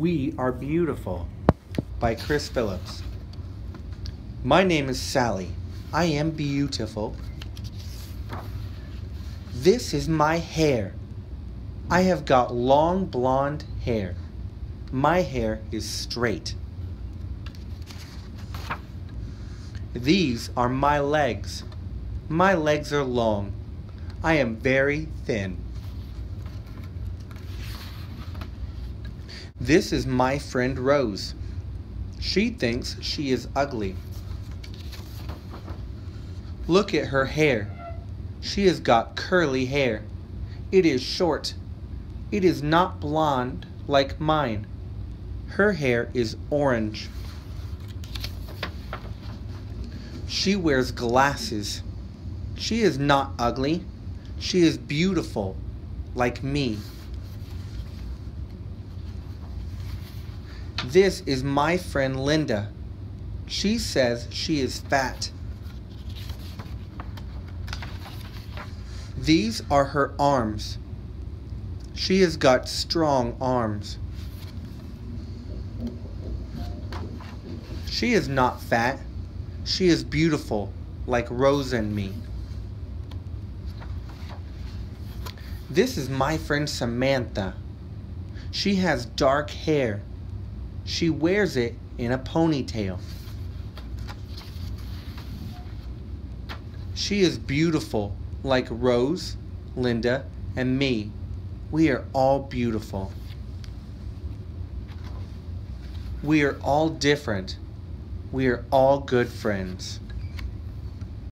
We Are Beautiful by Chris Phillips. My name is Sally. I am beautiful. This is my hair. I have got long blonde hair. My hair is straight. These are my legs. My legs are long. I am very thin. This is my friend Rose. She thinks she is ugly. Look at her hair. She has got curly hair. It is short. It is not blonde like mine. Her hair is orange. She wears glasses. She is not ugly. She is beautiful like me. This is my friend Linda. She says she is fat. These are her arms. She has got strong arms. She is not fat. She is beautiful, like Rose and me. This is my friend Samantha. She has dark hair. She wears it in a ponytail. She is beautiful, like Rose, Linda, and me. We are all beautiful. We are all different. We are all good friends.